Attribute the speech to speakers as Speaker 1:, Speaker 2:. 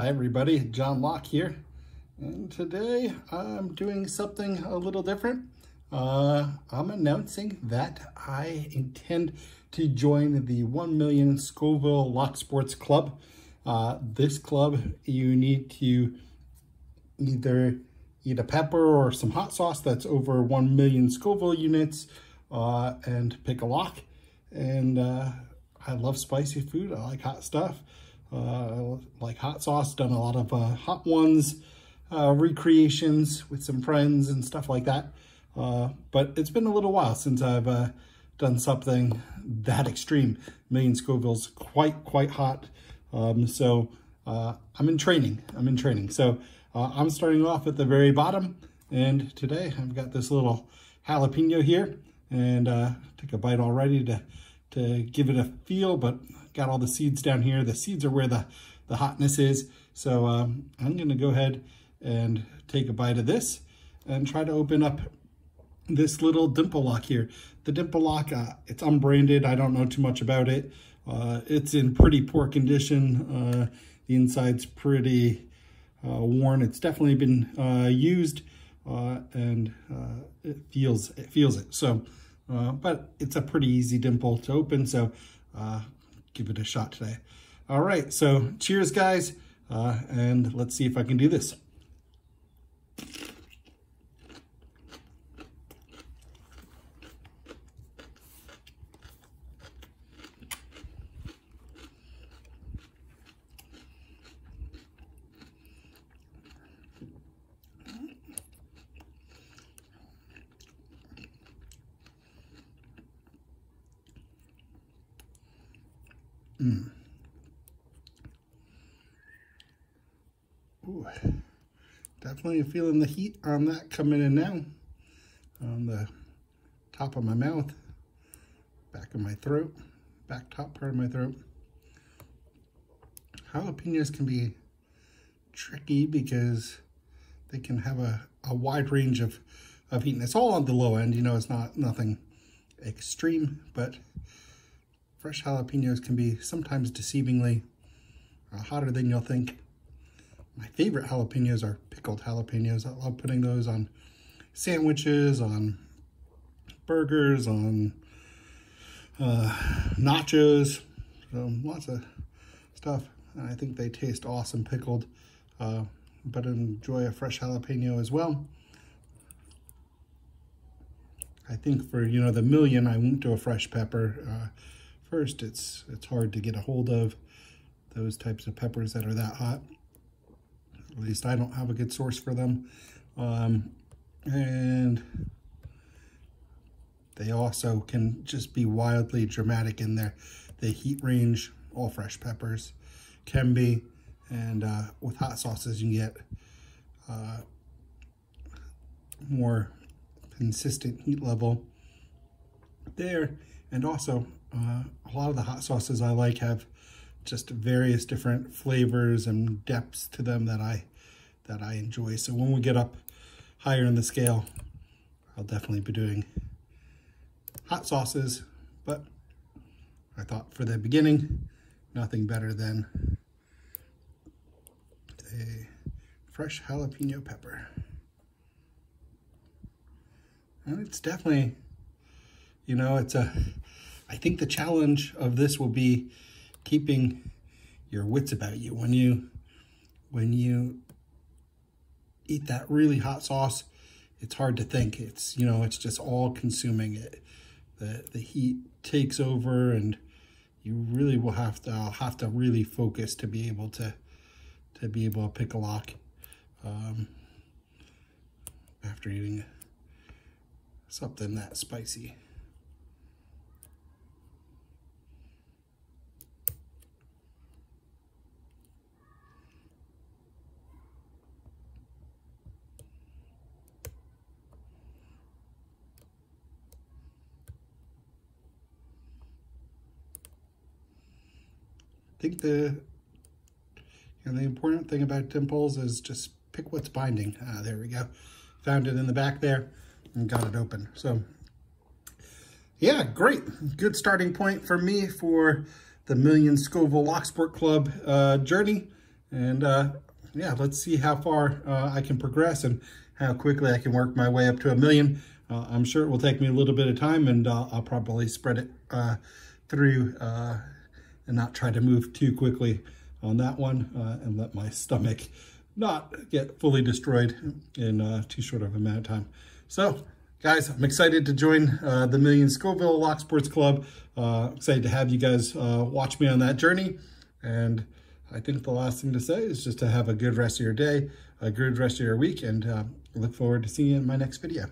Speaker 1: Hi everybody, Jon Lock here. And today I'm doing something a little different. Uh, I'm announcing that I intend to join the 1 million Scoville Locksport Club. Uh, this club, you need to either eat a pepper or some hot sauce that's over 1 million Scoville units uh, and pick a lock. And uh, I love spicy food. I like hot stuff. Uh, like hot sauce, done a lot of uh, hot ones, uh, recreations with some friends and stuff like that. Uh, but it's been a little while since I've uh, done something that extreme. Million Scoville's quite, quite hot. Um, so uh, I'm in training. I'm in training. So I'm starting off at the very bottom. And today I've got this little jalapeno here and take a bite already to, to give it a feel, but got all the seeds down here. The seeds are where the, the hotness is. So um, I'm gonna go ahead and take a bite of this and try to open up this little dimple lock here. The dimple lock, uh, it's unbranded. I don't know too much about it. Uh, it's in pretty poor condition. Uh, the inside's pretty uh, worn. It's definitely been uh, used uh, and it feels it feels it. So, but it's a pretty easy dimple to open. So give it a shot today. All right, so cheers, guys, uh, and let's see if I can do this. Mm. Ooh, definitely feeling the heat on that coming in now. On the top of my mouth, back of my throat, back top part of my throat. Jalapenos can be tricky because they can have a, a wide range of, of heat. And it's all on the low end, you know, it's not nothing extreme, but fresh jalapenos can be sometimes deceivingly uh, hotter than you'll think. My favorite jalapenos are pickled jalapenos. I love putting those on sandwiches, on burgers, on uh, nachos, lots of stuff. And I think they taste awesome pickled, uh, but enjoy a fresh jalapeno as well. I think for, you know, the million, I won't do a fresh pepper. Uh, First, it's, it's hard to get a hold of those types of peppers that are that hot. At least I don't have a good source for them. Um, and they also can just be wildly dramatic in there. The heat range, all fresh peppers, can be. And uh, with hot sauces, you get uh, more consistent heat level there. And also, uh, a lot of the hot sauces I like have just various different flavors and depths to them that I that I enjoy. So when we get up higher in the scale, I'll definitely be doing hot sauces, but I thought for the beginning, nothing better than a fresh jalapeno pepper. And it's definitely, you know, it's a I think the challenge of this will be keeping your wits about you. When you when you eat that really hot sauce it's hard to think. It's you know it's just all consuming. It the the heat takes over and you really will have to have to really focus to be able to to be able to pick a lock um, after eating something that spicy think the you know, the important thing about dimples is just pick what's binding. Ah, there we go. Found it in the back there and got it open. So yeah, great. Good starting point for me for the Million Scoville Locksport Club uh, journey. And uh, yeah, let's see how far uh, I can progress and how quickly I can work my way up to a million. Uh, I'm sure it will take me a little bit of time and uh, I'll probably spread it uh, through uh, and not try to move too quickly on that one uh, and let my stomach not get fully destroyed in uh, too short of amount of time. So guys, I'm excited to join the Million Scoville Locksport Club. excited to have you guys watch me on that journey. And I think the last thing to say is just to have a good rest of your day, a good rest of your week, and uh, look forward to seeing you in my next video.